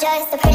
just a